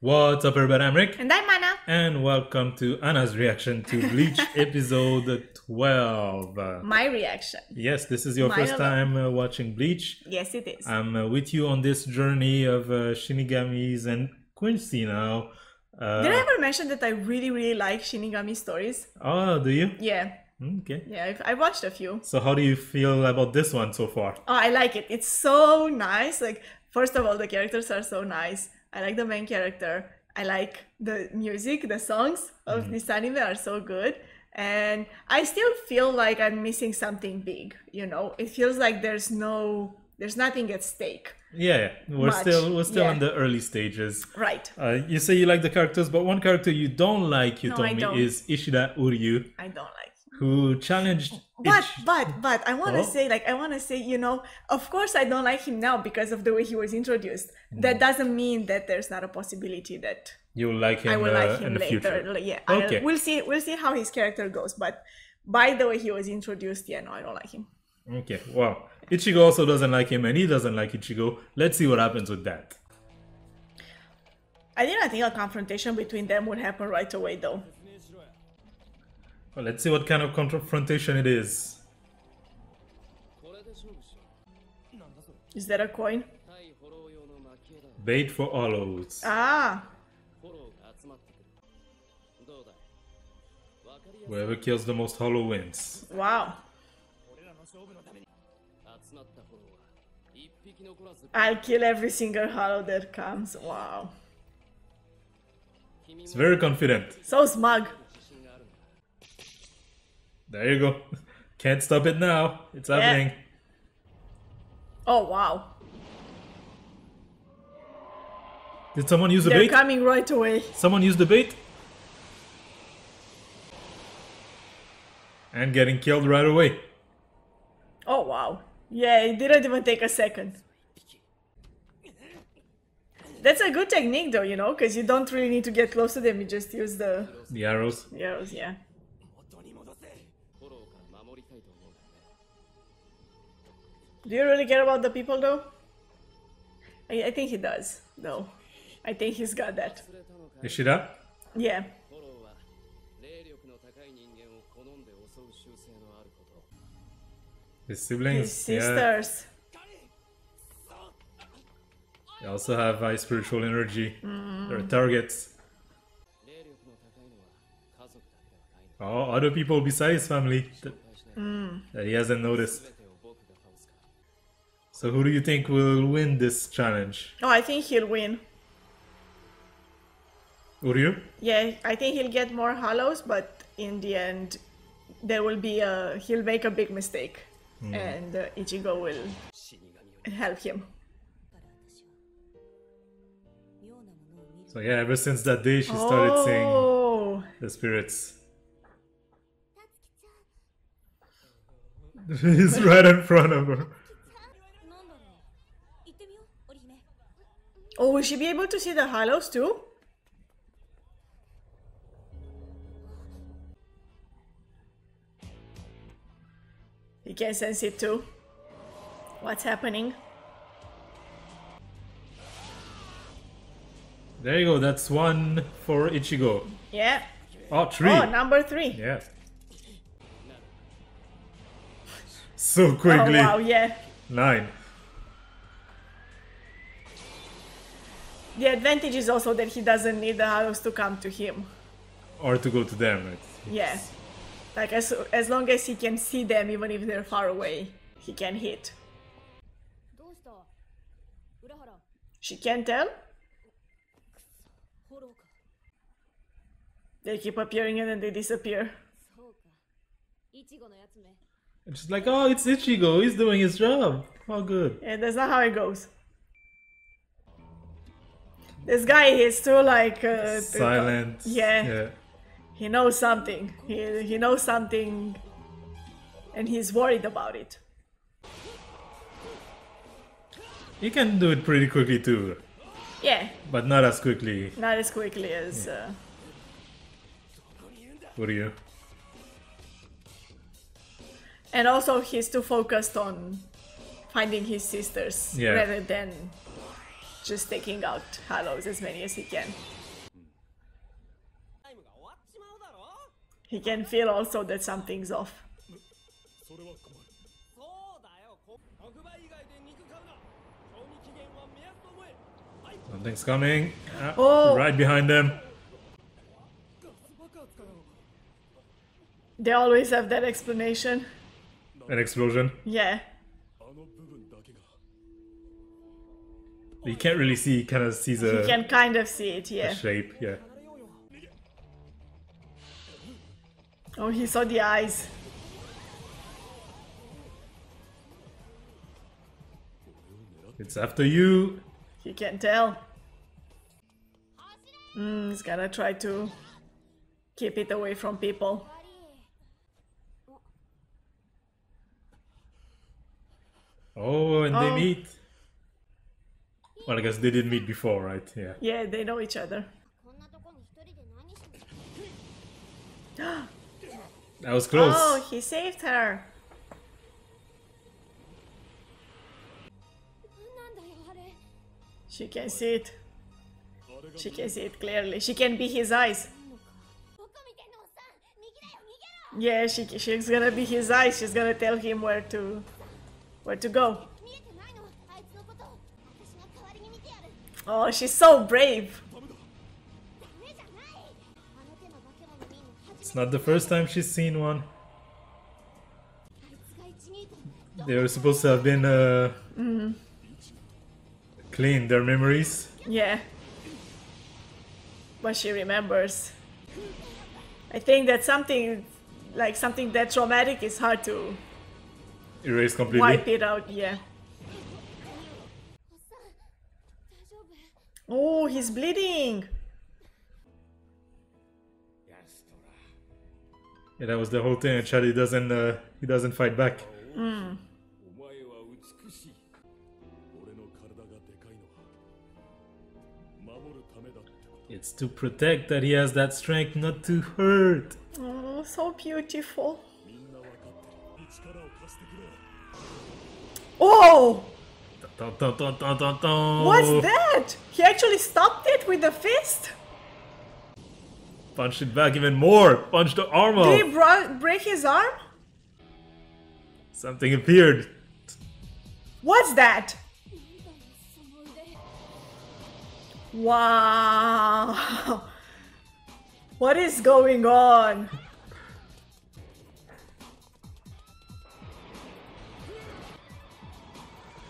What's up, everybody? I'm Rick, And I'm Ana. and welcome to Ana's reaction to Bleach episode 12. Uh, My reaction. yes, this is your Mine first alone. time uh, watching Bleach. Yes, it is. I'm uh, with you on this journey of uh, Shinigamis and Quincy now. Uh, Did I ever mention that I really, really like Shinigami stories? oh, do you? Yeah, Okay. yeah, I've, I watched a few. So, how do you feel about this one so far? Oh, I like it. It's so nice. Like, first of all, the characters are so nice. I like the main character. I like the music, the songs of this anime are so good. And I still feel like I'm missing something big, you know? It feels like there's no, there's nothing at stake. Yeah, yeah. we're Much, still we're still yeah. in the early stages. Right. Uh, you say you like the characters, but one character you don't like, you No, told me, is Ishida Uryu, I don't like who challenged. But Ich- but but I want to Oh. say like I want to say you know of course I don't like him now because of the way he was introduced. Mm. That doesn't mean that there's not a possibility that You'll like him, I will uh, like in him the later. future. Yeah, Okay. I, we'll see. We'll see how his character goes. But by the way he was introduced, yeah, no, I don't like him. Okay, well, Ichigo also doesn't like him, and he doesn't like Ichigo. Let's see what happens with that. I didn't think a confrontation between them would happen right away though. Well, let's see what kind of confrontation it is. Is that a coin? Bait for hollows. Ah, Whoever kills the most hollow wins. wow. I'll kill every single hollow that comes. Wow. It's very confident. So smug. There you go. Can't stop it now. It's Yeah. happening. Oh wow. Did someone use the They're bait? coming right away. Someone use the bait? And getting killed right away. Oh wow. Yeah, it didn't even take a second. That's a good technique though, you know, because you don't really need to get close to them, you just use the The arrows. arrows, yeah. Do you really care about the people, though? I, I think he does, though. I think he's got that. Ishida? Yeah. His siblings. His sisters. Yeah. They also have high spiritual energy. Mm. They're targets. Oh, other people besides family that, mm. that he hasn't noticed. So who do you think will win this challenge? Oh, I think he'll win. Would you? Yeah, I think he'll get more hollows, but in the end, there will be a he'll make a big mistake, mm. and uh, Ichigo will help him. So yeah, ever since that day, she started oh. seeing the spirits. He's right in front of her. Oh, will she be able to see the hollows too? He can sense it too. What's happening? There you go, that's one for Ichigo. Yeah. Oh, three. Oh, number three. Yeah. So quickly. Oh wow, yeah. Nine. The advantage is also that he doesn't need the arrows to come to him. Or to go to them. It's, yeah. Like, as, as long as he can see them, even if they're far away, he can hit. She can't tell? They keep appearing and then they disappear. It's just like, oh, it's Ichigo, he's doing his job. All good. Yeah, that's not how it goes. This guy is too like uh, Silent. Yeah. Yeah. He knows something. He he knows something, and he's worried about it. He can do it pretty quickly too, Yeah, but not as quickly. not as quickly as. Uh, Uryu. and also, he's too focused on finding his sisters Yeah. rather than just taking out Hollows as many as he can. He can feel also that something's off. Something's coming. Uh, oh. Right behind them. They always have that explanation. An explosion? Yeah. You can't really see, you kind of sees a You can kind of see it, yeah. shape, yeah. Oh, he saw the eyes. It's after you. He can't tell. Mm, he's gonna try to keep it away from people. Oh, and oh. they meet. Well, I guess they didn't meet before, right? Yeah. Yeah, they know each other. that was close. Oh, he saved her. She can see it. She can see it clearly. She can be his eyes. Yeah, she she's gonna be his eyes. She's gonna tell him where to where to go. Oh, she's so brave. It's not the first time she's seen one. They were supposed to have been uh, mm. clean their memories. Yeah. But she remembers. I think that something like something that traumatic is hard to erase completely. Wipe it out, yeah. Oh, he's bleeding! Yeah, that was the whole thing. He doesn't, uh, he doesn't fight back. Mm. It's to protect that he has that strength not to hurt. Oh, so beautiful. Oh! Dun, dun, dun, What's that? He actually stopped it with a fist? Punched it back even more! Punched the arm off! Did he break his arm? Something appeared. What's that? Wow! What is going on?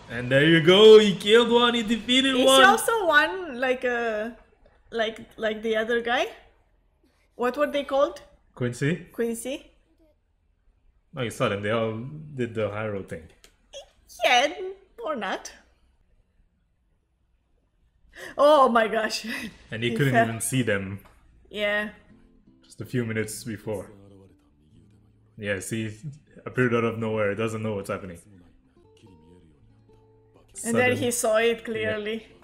And there you go. He killed one. He defeated Is one. He also won like a like like the other guy. What were they called? Quincy. Quincy. Oh, you saw them. They all did the high road thing. Yeah, or not. Oh my gosh. And he, couldn't even see them. Yeah. Just a few minutes before. Yeah, he appeared out of nowhere. Doesn't know what's happening. And then he saw it clearly. Yeah.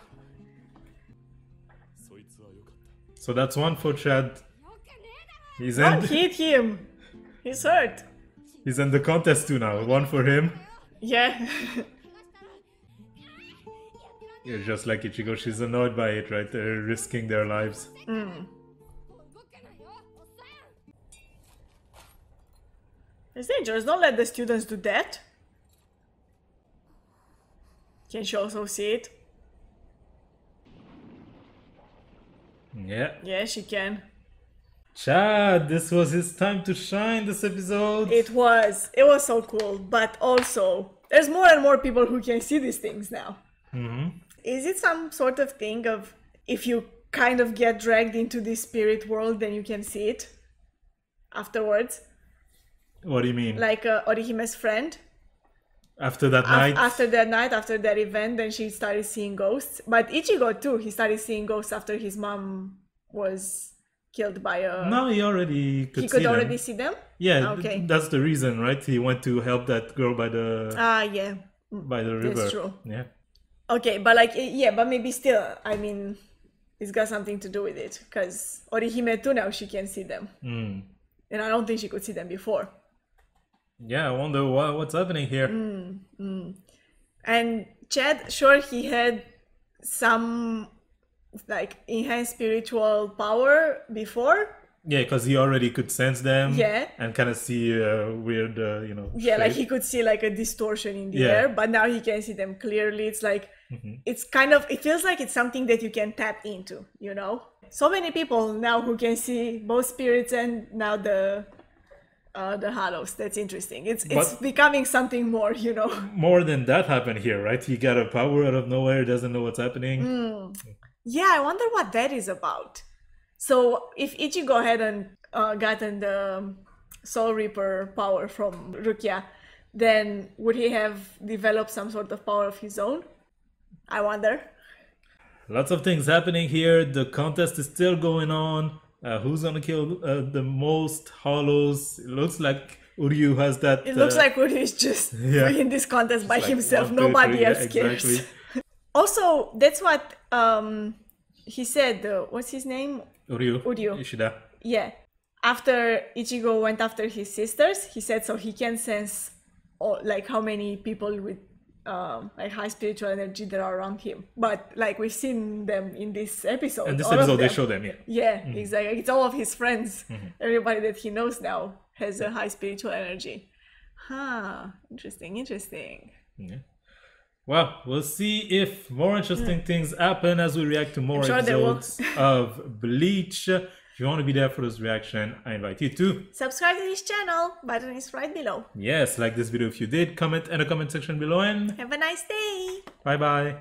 So that's one for Chad. He's Don't end... hit him. He's hurt. He's in the contest too now. One for him. Yeah. You're just like Ichigo. She's annoyed by it, right? They're risking their lives. Mm. It's dangerous. Don't let the students do that. Can she also see it? Yeah. Yeah, she can. Chad, this was his time to shine this episode. It was. It was so cool. But also, there's more and more people who can see these things now. Mm-hmm. Is it some sort of thing of if you kind of get dragged into this spirit world, then you can see it afterwards? What do you mean? Like uh, Orihime's friend. After that Af- night? after that night, after that event, then she started seeing ghosts. But Ichigo too, he started seeing ghosts after his mom was killed by a. no, he already could he see could them. already see them. Yeah, th- Okay. that's the reason, right? He went to help that girl by the Ah, yeah. by the river that's true. Yeah. Okay, but like, yeah, but maybe still, I mean, it's got something to do with it because Orihime too now she can see them, Mm. and I don't think she could see them before. Yeah, I wonder what, what's happening here. Mm. And Chad, sure, he had some like enhanced spiritual power before. Yeah, because he already could sense them. Yeah. And kind of see uh, weird, uh, you know. Yeah, like he could see like a distortion in the Yeah. air, but now he can see them clearly. It's like it's kind of it feels like it's something that you can tap into, you know? So many people now who can see both spirits and now the uh, the hollows. That's interesting. It's it's But- becoming something more, you know. More than that happened here, right? He got a power out of nowhere, doesn't know what's happening. Mm. Yeah, I wonder what that is about. So if Ichigo hadn't uh, gotten the Soul Reaper power from Rukia, then would he have developed some sort of power of his own? I wonder. Lots of things happening here. The contest is still going on. Uh, who's gonna kill uh, the most hollows? It looks like Uryu has that. It looks uh, like Uri is just yeah. in this contest by like himself. one, two, Nobody three, yeah, else cares. exactly. Also, that's what um, he said. Uh, what's his name? Uryu. Uryu. Ishida. Yeah. After Ichigo went after his sisters, he said so he can sense all, like how many people with um, like high spiritual energy that are around him. But like we've seen them in this episode. And this episode they show them, yeah. Yeah, Mm-hmm. exactly. It's all of his friends. Everybody that he knows now has a high spiritual energy. Huh. Interesting. Interesting. Yeah. Well, we'll see if more interesting things happen as we react to more Hmm. sure will. episodes of Bleach. If you want to be there for this reaction, I invite you to. Subscribe to this channel. Button is right below. Yes, like this video if you did. Comment in the comment section below and Have a nice day. bye bye.